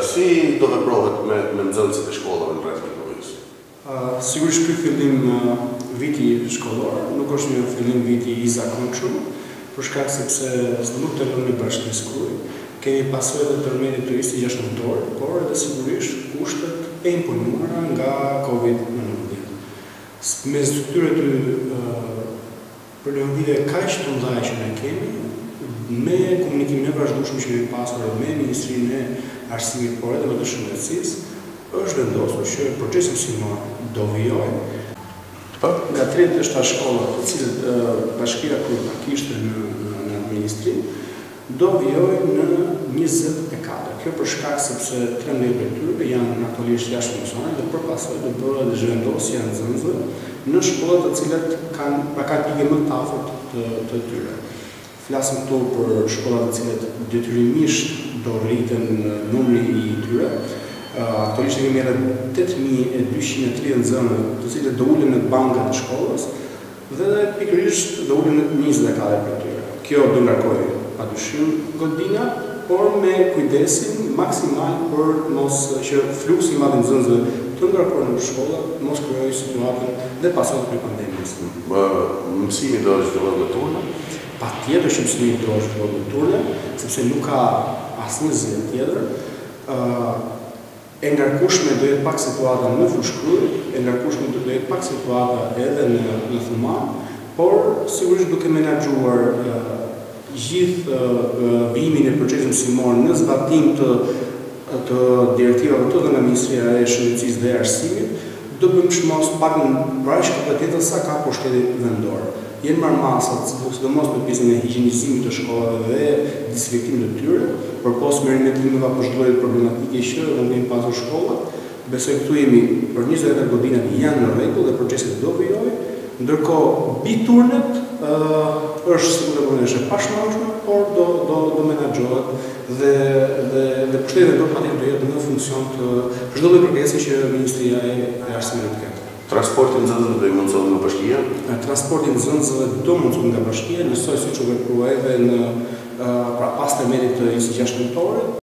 Si do veprohet me me nxënësit e shkollave në rreth? Sigurisht ky fillim viti shkollor nuk është një fillim viti i zakonshëm për shkak sepse si në gjithë Bashkinë Krujë, kemi pasojat e tërmetit të njëzet e gjashtë nëntorit, por edhe sigurisht kushtet e imponuara nga Covid nëntëmbëdhjetë. Mes dy këtyre dy Përballjeve kaq të mëdha që ne kemi, me komunikimin e vazhdueshëm që kemi pasur edhe me Ministrinë e Arsimit, por edhe me të Shëndetësisë, është vendosur që procesi mësimor do vijojë, por nga tridhjetë e shtatë shkollat të cilat Bashkia Krujë pra kishte në administrim, do vijojnë në njëzet e katër. Kjo për shkak sepse trembëdhjetë prej tyre janë aktualisht jashtë funksionale dhe për pasojë do bëhet zhvendosja e nxënësve në shkollat të cilat kanë pikë më të afërt të tyre. Flasim këtu për shkollat të cilat detyrimisht do rriten numri i tyre. Aktualisht ne kemi rreth tetë mijë e dyqind e tridhjetë nxënës të cilët do ulen në bankat e shkollës. Dhe pikërisht do ulen në njëzet e katër prej tyre. Kjo do ngarkojë padyshim godina, por me kujdesin maksimal për mos që fluksi i madh i nxënësve të ngarkuar në shkolla mos krijojë situatën dhe pasojat e pandemisë. Mësimi do zhvillohet me turne? Patjetër që mësimi do zhvillohet me turne, sepse nuk ka asnjë zgjidhje tjetër. E ngarkueshme do jetë pak situata në Fushë-Krujë, e ngarkueshme do të jetë pak situata edhe në në Thumanë, por sigurisht duke menaxhuar gjithë vijimin e procesit mësimor në zbatim të të direktivave të dhëna nga Ministria e Shëndetësisë dhe Arsimit, do bëjmë çmos paktën pra aq kompetenca sa ka pushteti vendor. Janë marrë masat, sidomos në pjesën e higjienizimit të shkollave dhe disinfektimit të tyre, përpos merimetrimeve apo çdo lloji problematike që mund të kenë pasur shkollat. Besoj këtu jemi për njëzet e tre godinat janë në rregull dhe procesi do vijojë. Ndërkohë mbi turnet është siç e përmendët e pashmangshme, por do do do menaxhohet dhe dhe dhe pushteti vendor patjetër do jetë në funksion të çdo lloj kërkese që Ministria e Arsimit do të ketë. Transporti i nxënësve do i mundësohet nga bashkia? Transporti i nxënësve do mundësohet nga bashkia, njësoj siç u vepru edhe në pra pas tërmetit të njëzet e gjashtë nëntorit.